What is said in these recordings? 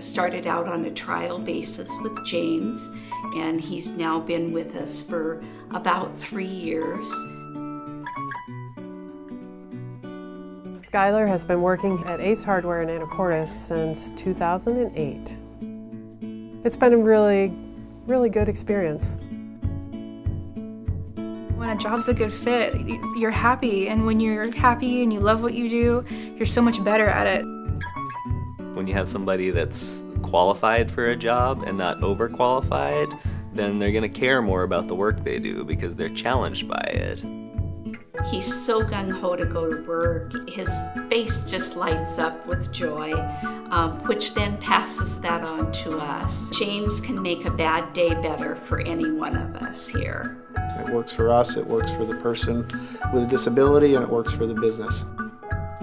started out on a trial basis with James, and he's now been with us for about three years. Skylar has been working at Ace Hardware in Anacortes since 2008. It's been a really, really good experience. When a job's a good fit, you're happy, and when you're happy and you love what you do, you're so much better at it. When you have somebody that's qualified for a job and not overqualified, then they're going to care more about the work they do because they're challenged by it. He's so gung ho to go to work. His face just lights up with joy, um, which then passes that on to us. James can make a bad day better for any one of us here. It works for us, it works for the person with a disability, and it works for the business.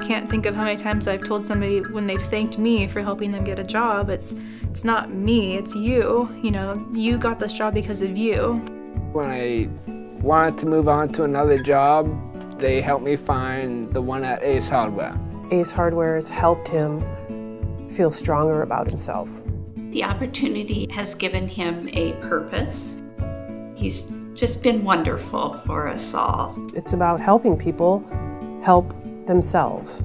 Can't think of how many times I've told somebody when they've thanked me for helping them get a job, it's it's not me, it's you. You know, you got this job because of you. When I wanted to move on to another job, they helped me find the one at Ace Hardware. Ace Hardware has helped him feel stronger about himself. The opportunity has given him a purpose. He's just been wonderful for us all. It's about helping people help themselves.